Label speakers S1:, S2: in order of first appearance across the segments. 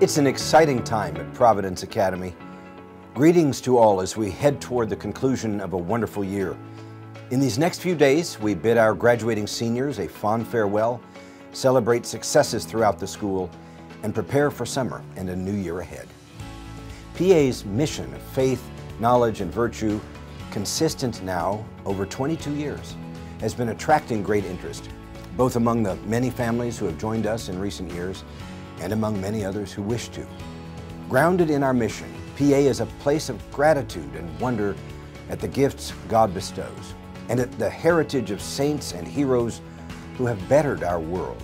S1: It's an exciting time at Providence Academy. Greetings to all as we head toward the conclusion of a wonderful year. In these next few days, we bid our graduating seniors a fond farewell, celebrate successes throughout the school, and prepare for summer and a new year ahead. PA's mission of faith, knowledge, and virtue, consistent now over 22 years, has been attracting great interest, both among the many families who have joined us in recent years and among many others who wish to. Grounded in our mission, PA is a place of gratitude and wonder at the gifts God bestows and at the heritage of saints and heroes who have bettered our world.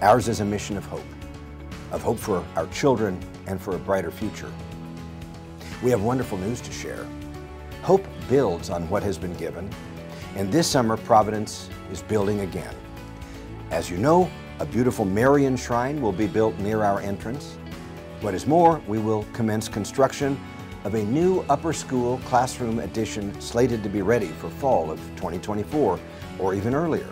S1: Ours is a mission of hope, of hope for our children and for a brighter future. We have wonderful news to share. Hope builds on what has been given, and this summer Providence is building again. As you know, a beautiful Marian shrine will be built near our entrance. What is more, we will commence construction of a new upper school classroom addition slated to be ready for fall of 2024 or even earlier.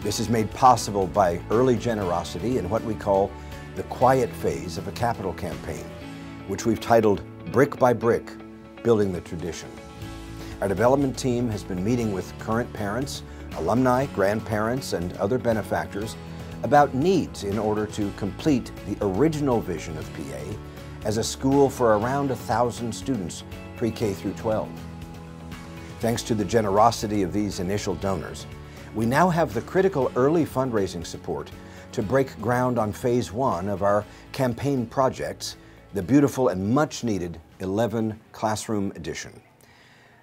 S1: This is made possible by early generosity in what we call the quiet phase of a capital campaign, which we've titled Brick by Brick, Building the Tradition. Our development team has been meeting with current parents, alumni, grandparents, and other benefactors about needs in order to complete the original vision of PA as a school for around a thousand students pre-K through 12. Thanks to the generosity of these initial donors, we now have the critical early fundraising support to break ground on phase one of our campaign projects, the beautiful and much needed 11 classroom addition.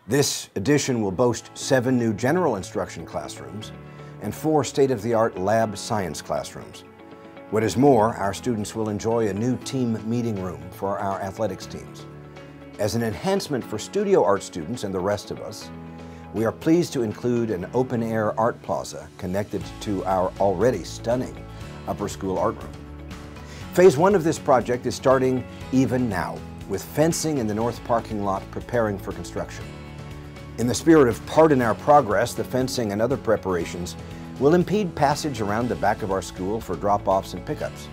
S1: This addition will boast seven new general instruction classrooms and four state-of-the-art lab science classrooms. What is more, our students will enjoy a new team meeting room for our athletics teams. As an enhancement for studio art students and the rest of us, we are pleased to include an open-air art plaza connected to our already stunning upper school art room. Phase one of this project is starting even now, with fencing in the north parking lot preparing for construction. In the spirit of pardon our progress, the fencing and other preparations will impede passage around the back of our school for drop-offs and pickups.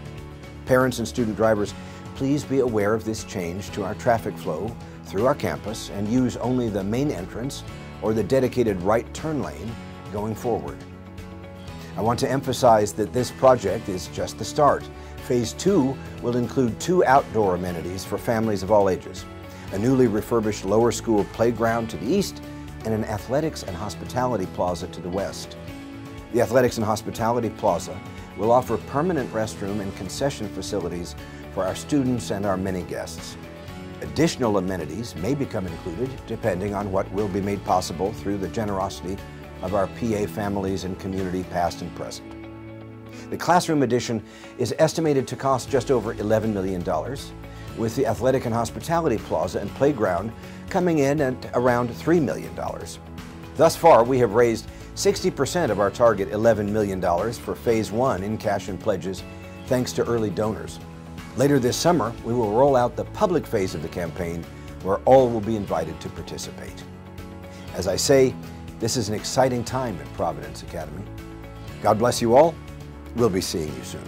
S1: Parents and student drivers, please be aware of this change to our traffic flow through our campus and use only the main entrance or the dedicated right turn lane going forward. I want to emphasize that this project is just the start. Phase two will include two outdoor amenities for families of all ages a newly refurbished lower school playground to the east, and an athletics and hospitality plaza to the west. The Athletics and Hospitality Plaza will offer permanent restroom and concession facilities for our students and our many guests. Additional amenities may become included depending on what will be made possible through the generosity of our PA families and community past and present. The classroom addition is estimated to cost just over $11 million with the Athletic and Hospitality Plaza and Playground coming in at around $3 million. Thus far, we have raised 60% of our target $11 million for Phase 1 in cash and pledges, thanks to early donors. Later this summer, we will roll out the public phase of the campaign, where all will be invited to participate. As I say, this is an exciting time at Providence Academy. God bless you all. We'll be seeing you soon.